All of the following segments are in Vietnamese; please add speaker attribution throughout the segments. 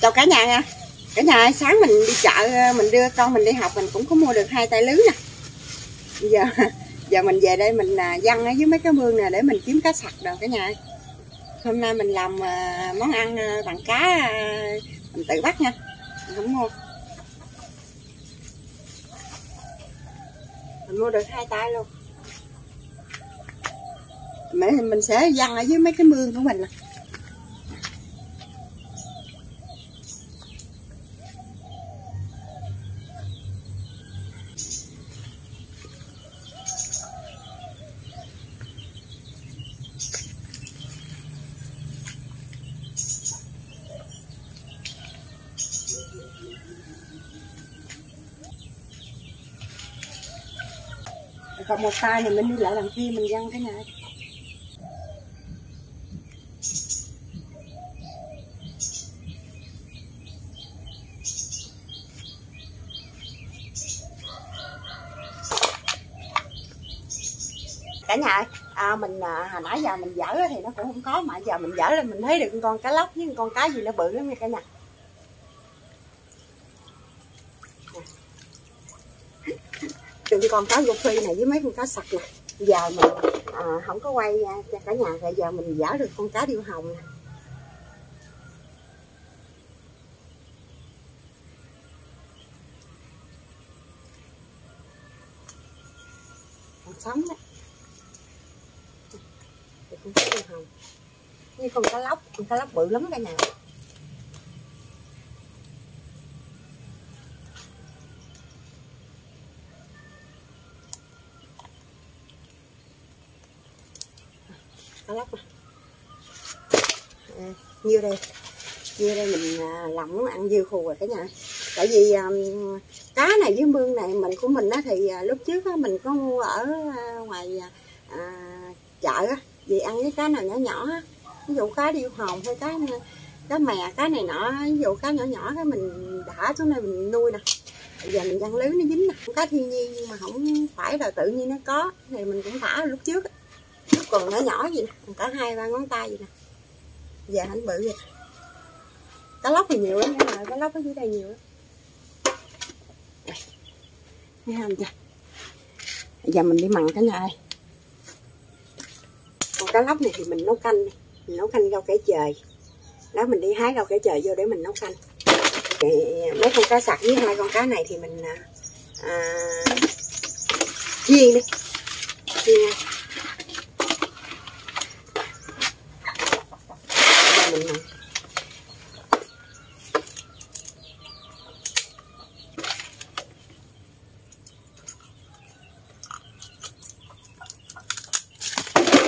Speaker 1: chào cả nhà nha. Cả nhà sáng mình đi chợ, mình đưa con mình đi học, mình cũng có mua được hai tay lưới nè. Bây giờ giờ mình về đây mình à, văng ở dưới mấy cái mương nè để mình kiếm cá sặc rồi cả nhà ơi. hôm nay mình làm à, món ăn à, bằng cá mình tự bắt nha. Mình không mua. Mình mua được hai tay luôn. Mẹ mình sẽ văng ở dưới mấy cái mương của mình nè. Còn một tay này mình đi lại đằng kia mình văng cái này. Cả nhà ơi à, mình à, hồi nãy giờ mình dở thì nó cũng không có mà giờ mình dở lên mình thấy được con cá lóc với con cá gì nó bự lắm nha cả nhà. Đừng con cá rô phi này với mấy con cá sặc nè giờ mình à, không có quay cho cả nhà rồi giờ mình giả được con cá điêu hồng nè. Còn sống đấy con cá điêu hồng. Như con cá lóc con cá lóc bự lắm cả nhà. Cá lóc nè à. à, nhiêu đây? Nhiêu đây mình à, làm ăn dưa khù rồi cả nhà tại vì à, cá này với mương này mình của mình á thì à, lúc trước á mình có mua ở à, ngoài à, à chợ á vì ăn với cá nào nhỏ nhỏ á. Ví dụ cá điêu hồng hay cá cá mè cá này nọ ví dụ cá nhỏ nhỏ cái mình thả xuống đây mình nuôi nè. Bây giờ mình văng lưới nó dính nè. Cá thiên nhiên nhưng mà không phải là tự nhiên nó có thì mình cũng thả lúc trước á nó còn nhỏ nhỏ gì nè còn cả hai ba ngón tay gì nè. Giờ anh bự vậy. Cá lóc thì nhiều lắm nha cá lóc ở dưới đây nhiều lắm. Thấy không chưa giờ mình đi mặn cả nhà ơi còn cá lóc này thì mình nấu canh đi. Mình nấu canh rau cải trời. Đó mình đi hái rau cải trời vô để mình nấu canh. Thì mấy con cá sặc với hai con cá này thì mình à, à chiên đi chiên nha. Giờ mình mặn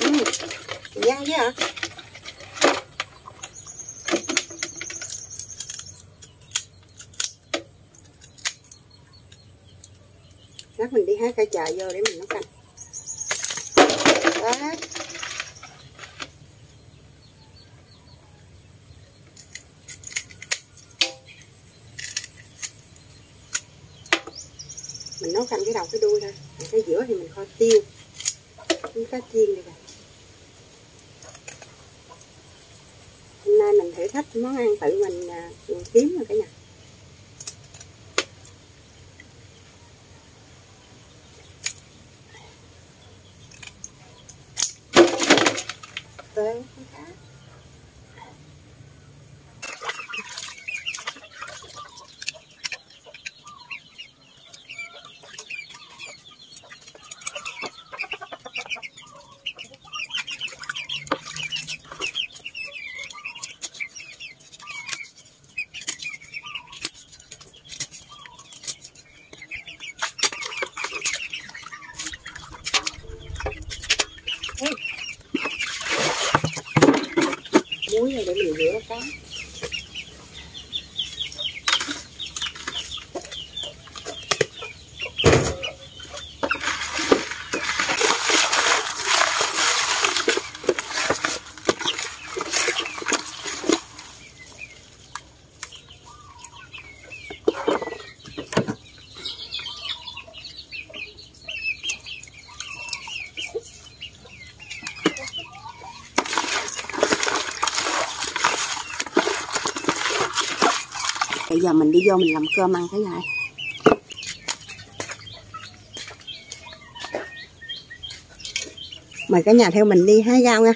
Speaker 1: Ừ, Văng chứ hả? Lát mình đi hái cây chà vô để mình nấu canh. Đó. Mình nấu canh cái đầu cái đuôi thôi, cái giữa thì mình kho tiêu. Với cá chiên đi rồi. hôm nay mình thử thách món ăn tự mình à, mình kiếm rồi cả nhà tới con cá muối này để mình rửa cá giờ mình đi vô mình làm cơm ăn cái này. Mời cả nhà theo mình đi hái rau nha.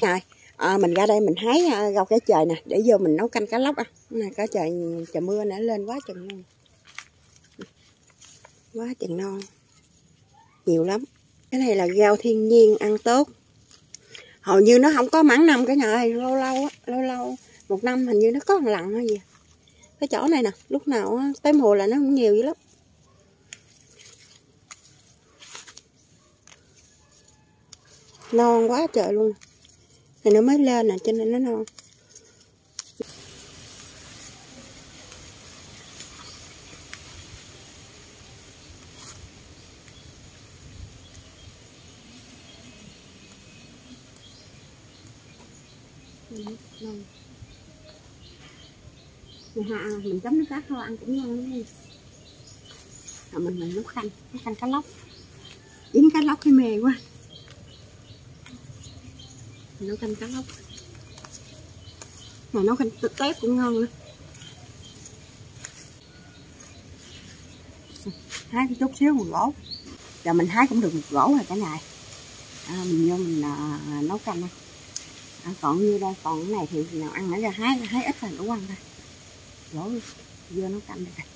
Speaker 1: Rồi à, mình ra đây mình hái ờ, rau cá trời nè để vô mình nấu canh cá lóc ăn. Này cá trời trời mưa nè lên quá chừng non quá chừng non. Nhiều lắm cái này là rau thiên nhiên ăn tốt. Hầu như nó không có mãn năm cả nhà ơi lâu lâu á lâu lâu. Một năm hình như nó có một lần hay gì cái chỗ này nè lúc nào á, tới mùa là nó cũng nhiều dữ lắm. Non quá trời luôn. Này nó mới lên nè cho nên nó non. Mình hạ mình chấm nước cá kho ăn cũng ngon lắm rồi mình mình nấu canh nấu canh cá lóc. Dính cá lóc hơi mề quá. Mình nấu canh cá lóc. Này nấu canh tép cũng ngon nữa. Hái cái chút xíu một gỗ giờ mình hái cũng được một gỗ rồi cả ngày. À, mình vô mình à, nấu canh à, còn như đây còn cái này thì nào ăn nãy giờ hái hái ít là đủ ăn thôi. Đổ vô nó canh đây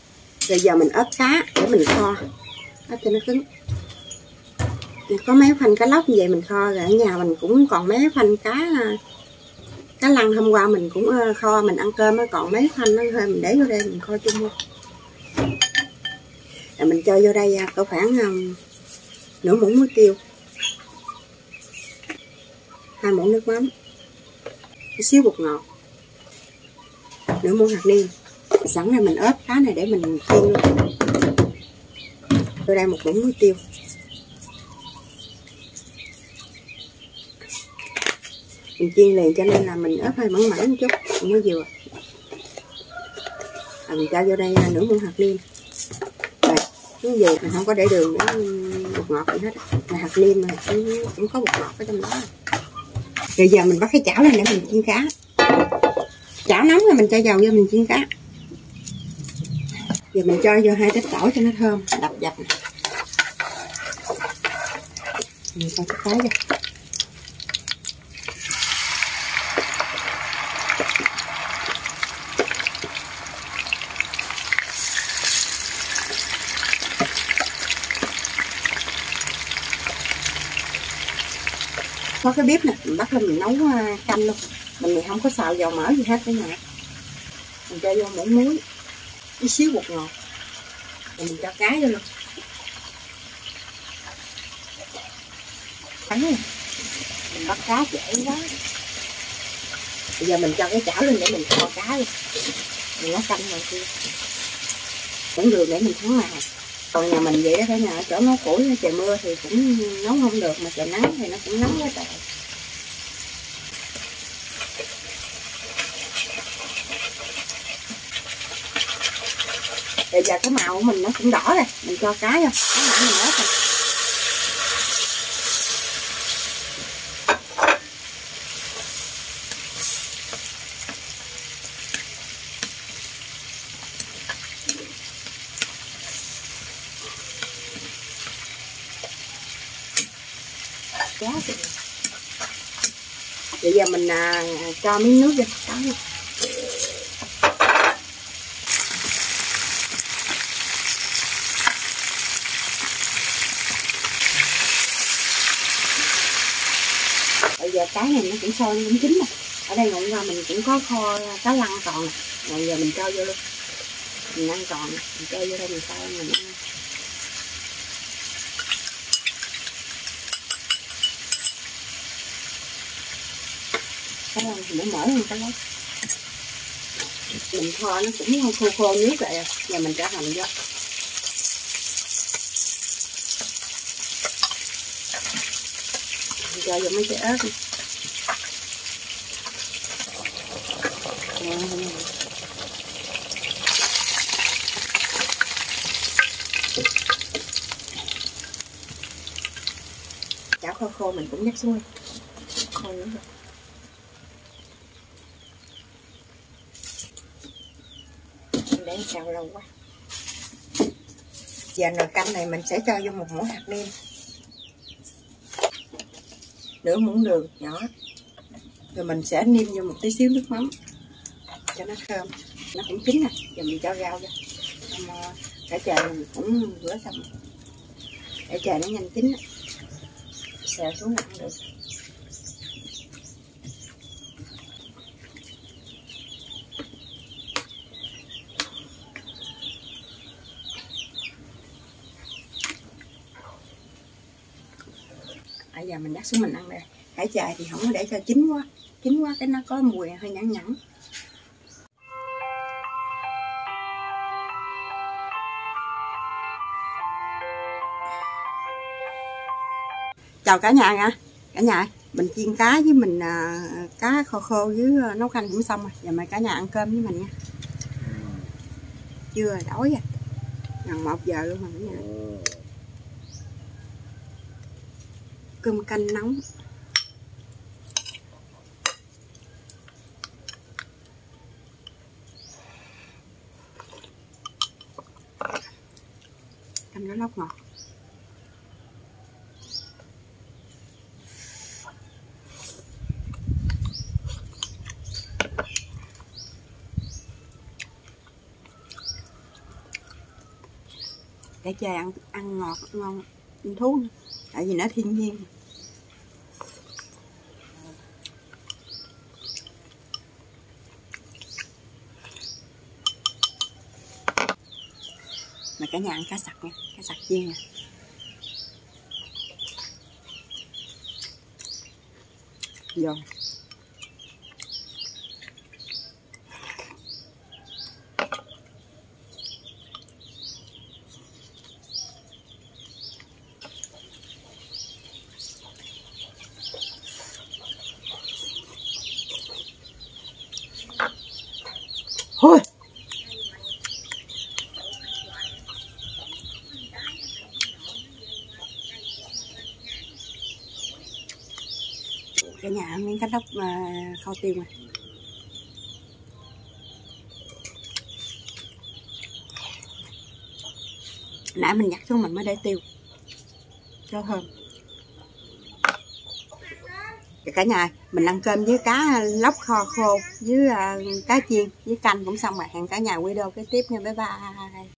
Speaker 1: rồi giờ mình ớt cá để mình kho. Ớt cho nó cứng. Có mấy phanh cá lóc như vậy mình kho rồi. Ở nhà mình cũng còn mấy phanh cá à, cá lăng hôm qua mình cũng kho mình ăn cơm mới còn mấy phanh nó hơi mình để vô đây mình kho chung luôn. Rồi mình cho vô đây à, có khoảng à, nửa muỗng muối tiêu. Hai muỗng nước mắm một xíu bột ngọt. Nửa muỗng hạt nêm. Sẵn này mình ớt cá này để mình chiên luôn. Tôi đây một muỗng muối tiêu. Mình chiên liền cho nên là mình ớt hơi mỏng mỏng một chút có vừa à, mình cho vô đây à, nửa muỗng hạt nêm. Rồi cái gì mình không có để đường để bột ngọt gì hết là hạt nêm mà cũng, cũng có bột ngọt ở trong đó rồi giờ mình bắt cái chảo lên để mình chiên cá. Chảo nóng rồi mình cho dầu vô mình chiên cá. Giờ mình cho vô hai trái tỏi cho nó thơm. Đập dập mình cho cái tỏi vô. Có cái bếp nè, mình bắt lên mình nấu ờ, canh luôn. Mình không có xào dầu mỡ gì hết cái này mình cho vô muỗng muối, tí xíu bột ngọt. Rồi mình cho cá vô luôn. Thấy mình bắt cá dễ quá. Bây giờ mình cho cái chảo lên để mình kho cá luôn mình nấu canh rồi kia cũng được để mình thắng mà còn nhà mình vậy đó cả nhà chỗ nấu củi trời mưa thì cũng nấu không được, mà trời nắng thì nó cũng nóng quá trời. Bây giờ cái màu của mình nó cũng đỏ rồi mình cho cá vô cái mình ớt rồi cá kìa. bây giờ mình à, cho miếng nước vô. Cá vô. Bây giờ cái này nó cũng sôi cũng chín rồi. Ở đây hôm qua mình cũng có kho cá lăng còn. Rồi giờ mình cho vô luôn. Mình ăn còn. Mình cho vô đây mình sao mình ăn. Cái nó mở hơn cái đó mình kho nó cũng khô khô nước rồi giờ mình trả hành vô cho vô mấy cái ớt đi chảo khô khô mình cũng nhắc xuôi khô nữa. rồi nãy xào lâu quá. Giờ nồi canh này mình sẽ cho vô một muỗng hạt nêm. Nửa muỗng đường nhỏ. Rồi mình sẽ nêm vô một tí xíu nước mắm. Cho nó thơm. Nó cũng chín nè. Giờ mình cho rau vô. Ờ, Cả trời mình cũng rửa xong. Để trời nó nhanh chín xào xuống là ăn được. Bây giờ mình đắt xuống mình ăn đây. Cải chài thì không có để cho chín quá. Chín quá cái nó có mùi hơi nhẵn nhẵn. Chào cả nhà nha. Cả nhà mình chiên cá với mình à, cá khô khô với à, nấu canh cũng xong rồi. Giờ mời cả nhà ăn cơm với mình nha. Chưa đói rồi. Gần một giờ luôn rồi cả nhà cơm canh nóng. Canh nó lóc ngọt. Để chè ăn ăn ngọt ngon. Thú nữa. tại vì nó thiên nhiên. Mà cả nhà ăn cá sặc nha cá sặc chiên nè. Giòn Thôi. Cả nhà ăn miếng cá lóc mà kho tiêu này. Nãy mình nhặt xuống mình mới để tiêu. Cho thơm. Cả nhà mình ăn cơm với cá lóc kho khô với uh, cá chiên với canh cũng xong rồi hẹn cả nhà video kế tiếp nha bye bye